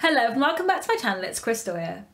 Hello and welcome back to my channel, it's Krystal here.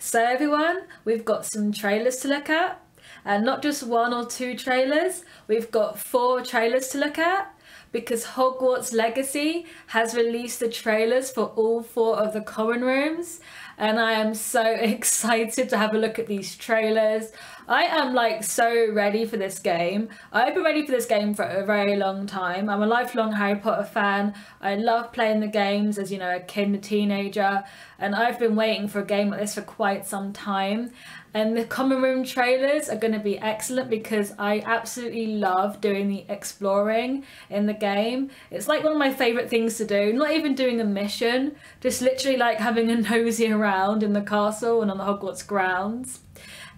So everyone, we've got some trailers to look at and not just one or two trailers, we've got four trailers to look at because Hogwarts Legacy has released the trailers for all four of the common rooms and I am so excited to have a look at these trailers. I am like so ready for this game. I've been ready for this game for a very long time. I'm a lifelong Harry Potter fan. I love playing the games as you know a kid and a teenager and I've been waiting for a game like this for quite some time and the common room trailers are going to be excellent because I absolutely love doing the exploring in the game. It's like one of my favourite things to do, not even doing a mission, just literally like having a nosy around in the castle and on the Hogwarts grounds.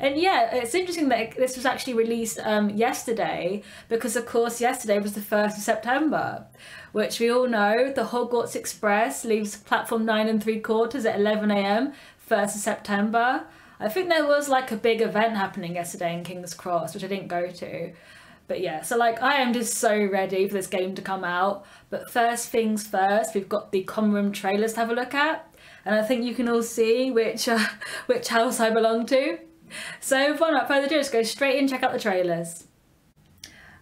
And yeah, it's interesting that this was actually released um, yesterday because, of course, yesterday was the 1st of September, which we all know the Hogwarts Express leaves platform 9 and 3 quarters at 11am, 1st of September. I think there was like a big event happening yesterday in King's Cross, which I didn't go to. But yeah, so like I am just so ready for this game to come out. But first things first, we've got the common room trailers to have a look at. And I think you can all see which uh, which house I belong to. So without further ado, let's go straight in check out the trailers.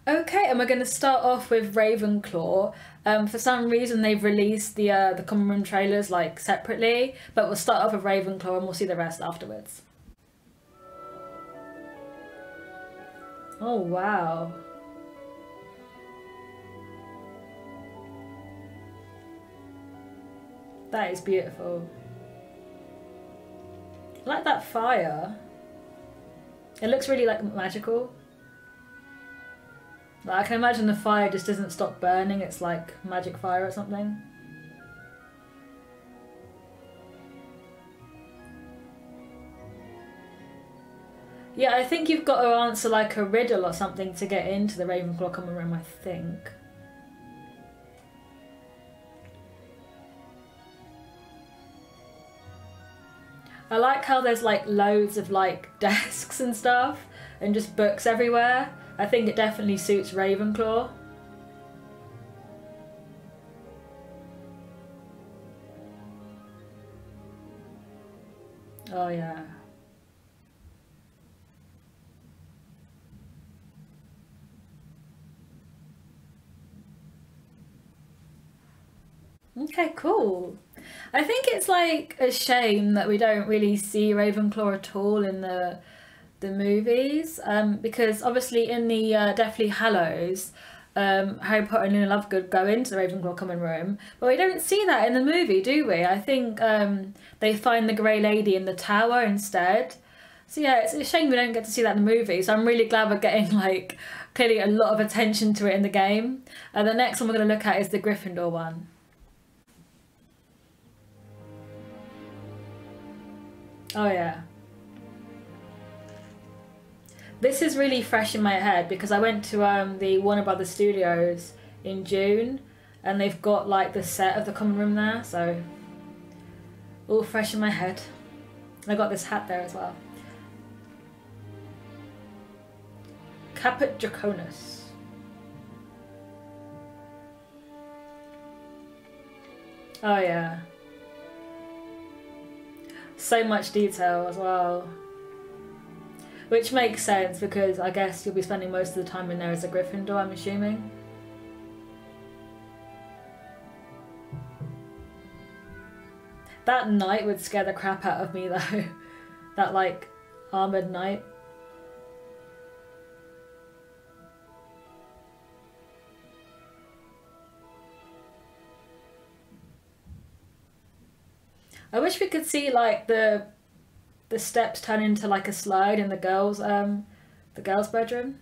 Okay, and we're going to start off with Ravenclaw. Um, for some reason, they've released the uh, the common room trailers like separately, but we'll start off with Ravenclaw and we'll see the rest afterwards. Oh wow. That is beautiful. I like that fire. It looks really like magical. Like, I can imagine the fire just doesn't stop burning, it's like magic fire or something. Yeah, I think you've got to answer like a riddle or something to get into the Ravenclaw common room, I think. I like how there's like loads of like desks and stuff and just books everywhere. I think it definitely suits Ravenclaw. Oh yeah. Okay, cool. I think it's like a shame that we don't really see Ravenclaw at all in the the movies um, because obviously in the uh, Deathly Hallows um, Harry Potter and Luna Lovegood go into the Ravenclaw common room but we don't see that in the movie do we? I think um, they find the Grey Lady in the tower instead. So yeah it's a shame we don't get to see that in the movie so I'm really glad we're getting like clearly a lot of attention to it in the game. And the next one we're going to look at is the Gryffindor one Oh yeah. This is really fresh in my head because I went to um, the Warner Brothers Studios in June and they've got like the set of the common room there, so all fresh in my head. I got this hat there as well. Caput Draconis. Oh yeah so much detail as well. Which makes sense because I guess you'll be spending most of the time in there as a Gryffindor, I'm assuming. That knight would scare the crap out of me though. that like armoured knight. I wish we could see like the the steps turn into like a slide in the girls um the girls bedroom.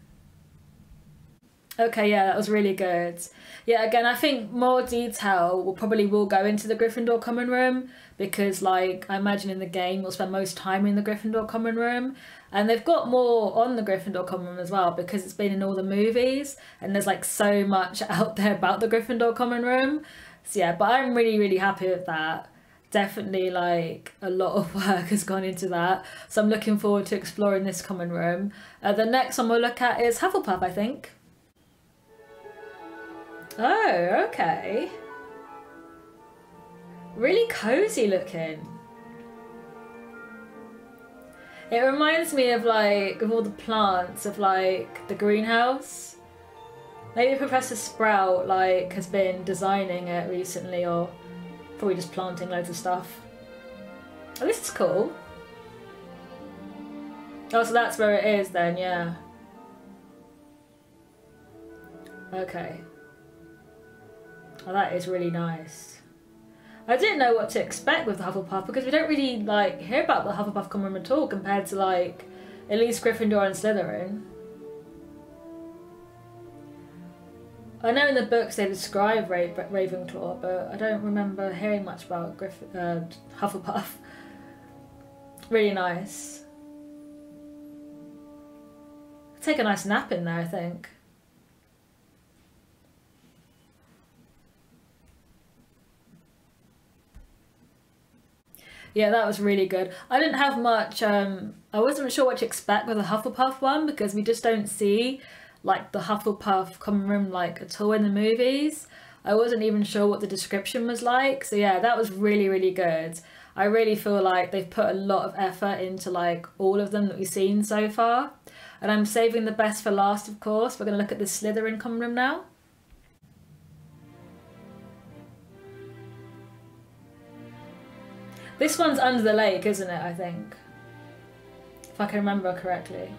Okay, yeah, that was really good. Yeah, again, I think more detail will probably will go into the Gryffindor common room because, like, I imagine in the game we'll spend most time in the Gryffindor common room, and they've got more on the Gryffindor common room as well because it's been in all the movies, and there's like so much out there about the Gryffindor common room. So yeah, but I'm really really happy with that definitely like a lot of work has gone into that. So I'm looking forward to exploring this common room. Uh, the next one we'll look at is Hufflepuff, I think. Oh, okay. Really cozy looking. It reminds me of like of all the plants of like the greenhouse. Maybe Professor Sprout like has been designing it recently or probably just planting loads of stuff. Oh, this is cool. Oh, so that's where it is then, yeah. Okay. Oh, that is really nice. I didn't know what to expect with the Hufflepuff because we don't really like hear about the Hufflepuff common room at all compared to like at least Gryffindor and Slytherin. I know in the books they describe Ra Ravenclaw, but I don't remember hearing much about Griff uh, Hufflepuff. really nice. Take a nice nap in there, I think. Yeah, that was really good. I didn't have much, um, I wasn't sure what to expect with the Hufflepuff one because we just don't see like the Hufflepuff common room like at all in the movies. I wasn't even sure what the description was like. So yeah, that was really, really good. I really feel like they've put a lot of effort into like all of them that we've seen so far. And I'm saving the best for last, of course. We're going to look at the Slytherin common room now. This one's under the lake, isn't it, I think? If I can remember correctly.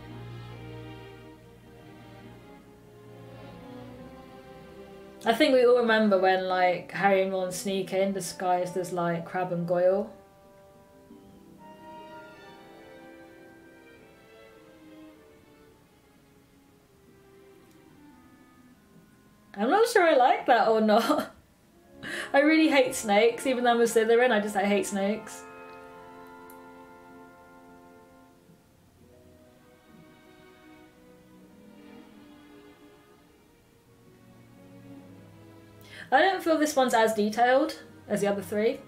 I think we all remember when like Harry and Ron sneak in disguised as like Crabbe and Goyle. I'm not sure I like that or not. I really hate snakes, even though I'm a Slytherin, I just I hate snakes. I don't feel this one's as detailed as the other three,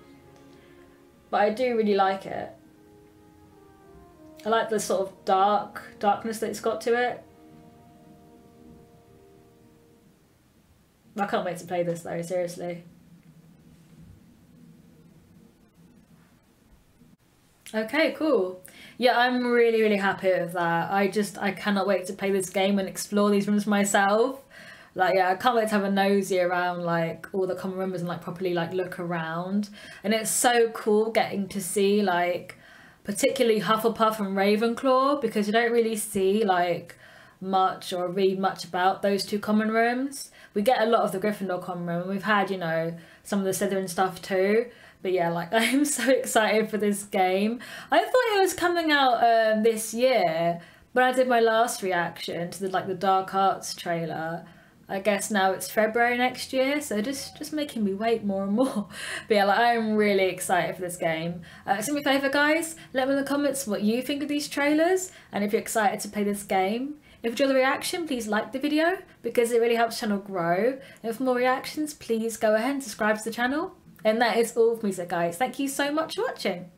but I do really like it. I like the sort of dark darkness that it's got to it. I can't wait to play this though, seriously. Okay, cool. Yeah, I'm really, really happy with that. I just, I cannot wait to play this game and explore these rooms myself. Like, yeah, I can't wait to have a nosy around, like, all the common rooms and, like, properly, like, look around. And it's so cool getting to see, like, particularly Hufflepuff and Ravenclaw, because you don't really see, like, much or read much about those two common rooms. We get a lot of the Gryffindor common room, and we've had, you know, some of the Slytherin stuff too. But yeah, like I'm so excited for this game. I thought it was coming out um, this year, but I did my last reaction to the like the Dark Arts trailer. I guess now it's February next year, so just just making me wait more and more. But yeah, like I'm really excited for this game. Uh, so me a favour, guys, let me in the comments what you think of these trailers, and if you're excited to play this game. If you enjoy the reaction, please like the video because it really helps channel grow. And for more reactions, please go ahead and subscribe to the channel. And that is all from me, guys. Thank you so much for watching.